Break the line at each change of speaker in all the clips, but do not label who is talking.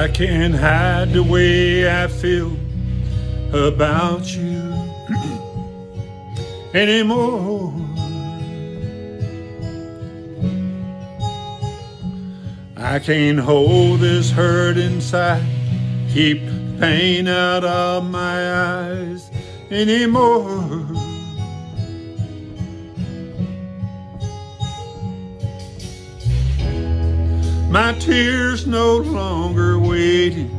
I can't hide the way I feel about you anymore. I can't hold this hurt inside, keep pain out of my eyes anymore. My tears no longer waiting.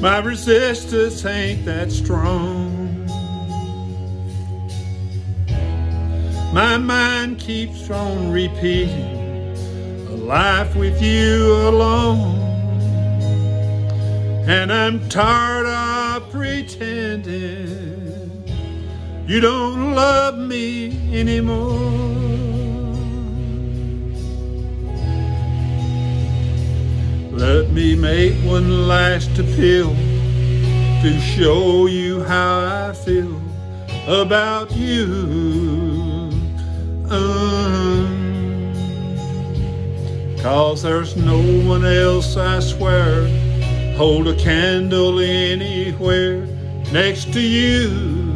My resistance ain't that strong. My mind keeps on repeating a life with you alone. And I'm tired of pretending you don't love me anymore. Me make one last appeal to show you how I feel about you. Um, Cause there's no one else, I swear, hold a candle anywhere next to you.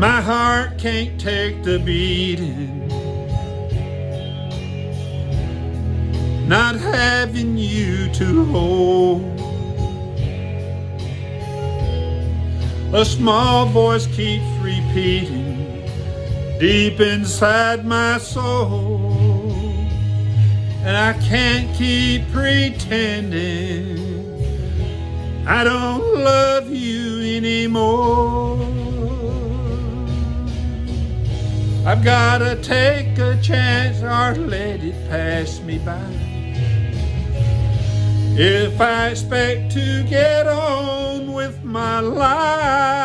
My heart can't take the beating. Not having you to hold. A small voice keeps repeating deep inside my soul. And I can't keep pretending I don't love you I've gotta take a chance or let it pass me by. If I expect to get on with my life.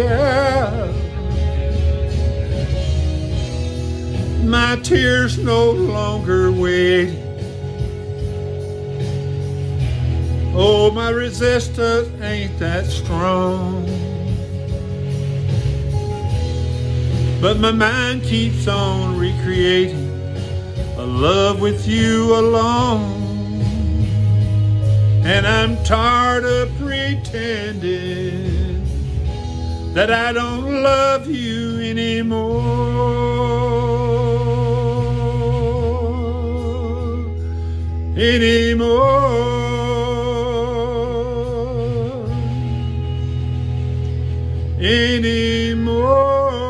Yeah. My tears no longer wait. Oh, my resistance ain't that strong. But my mind keeps on recreating a love with you alone. And I'm tired of pretending that I don't love you anymore. Anymore. Anymore.